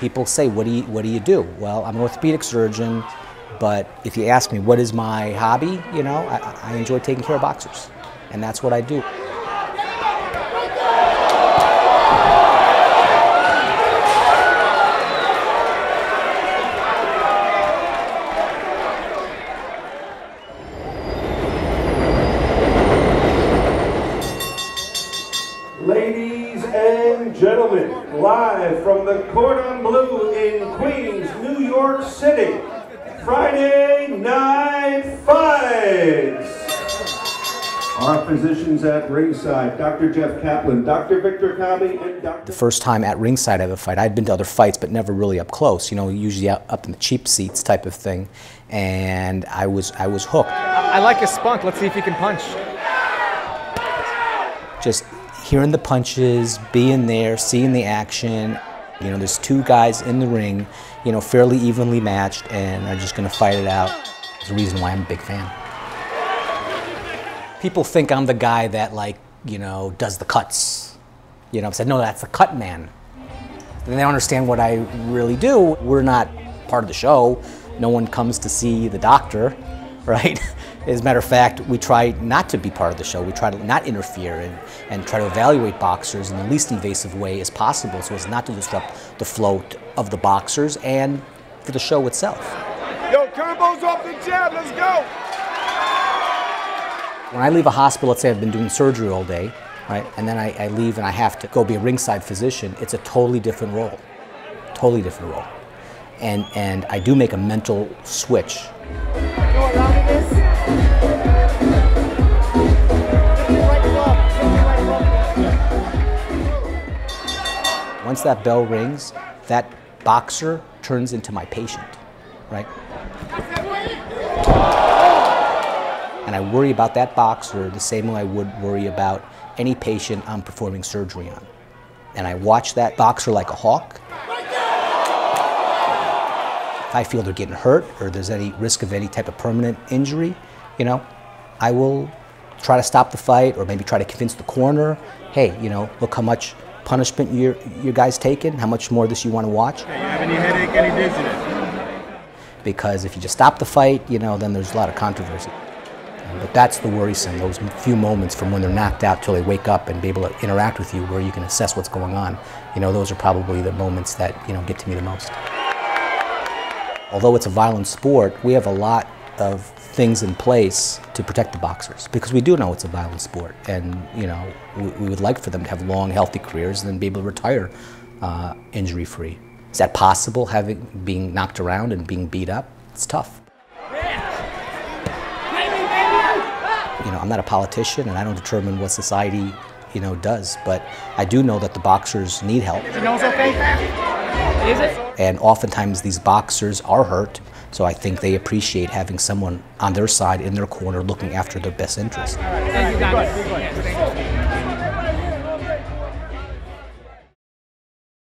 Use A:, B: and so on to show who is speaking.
A: People say, what do you, what do you do? Well, I'm an orthopedic surgeon, but if you ask me what is my hobby, you know, I, I enjoy taking care of boxers. And that's what I do.
B: And gentlemen, live from the Cordon Bleu in Queens, New York City, Friday Night Fights. Our physicians at ringside, Dr. Jeff Kaplan, Dr. Victor Khabie, and Dr.
A: The first time at ringside of a fight, I'd been to other fights, but never really up close. You know, usually up up in the cheap seats type of thing, and I was I was hooked.
C: I like his spunk. Let's see if he can punch.
A: Just hearing the punches, being there, seeing the action. You know, there's two guys in the ring, you know, fairly evenly matched, and are just going to fight it out. There's a reason why I'm a big fan. People think I'm the guy that, like, you know, does the cuts. You know, I said, no, that's the cut man. And they don't understand what I really do. We're not part of the show. No one comes to see the doctor, right? As a matter of fact, we try not to be part of the show. We try to not interfere and, and try to evaluate boxers in the least invasive way as possible so as not to disrupt the flow of the boxers and for the show itself.
C: Yo, combos off the jab. Let's go.
A: When I leave a hospital, let's say I've been doing surgery all day, right, and then I, I leave and I have to go be a ringside physician, it's a totally different role. Totally different role. And, and I do make a mental switch. Once that bell rings, that boxer turns into my patient, right? And I worry about that boxer the same way I would worry about any patient I'm performing surgery on. And I watch that boxer like a hawk. If I feel they're getting hurt or there's any risk of any type of permanent injury, you know, I will try to stop the fight or maybe try to convince the corner, hey, you know, look how much punishment your, your guy's taking, how much more of this you want to watch.
C: You have any headache, any dizziness?
A: Because if you just stop the fight, you know, then there's a lot of controversy. But that's the worrisome, those few moments from when they're knocked out till they wake up and be able to interact with you where you can assess what's going on. You know, those are probably the moments that, you know, get to me the most. Although it's a violent sport, we have a lot of things in place to protect the boxers because we do know it's a violent sport and, you know, we, we would like for them to have long, healthy careers and then be able to retire uh, injury-free. Is that possible, having, being knocked around and being beat up? It's tough. you know, I'm not a politician and I don't determine what society, you know, does, but I do know that the boxers need help.
C: You know it's okay? Is it?
A: And oftentimes these boxers are hurt, so I think they appreciate having someone on their side, in their corner, looking after their best interest.
C: Thank you, Doctor.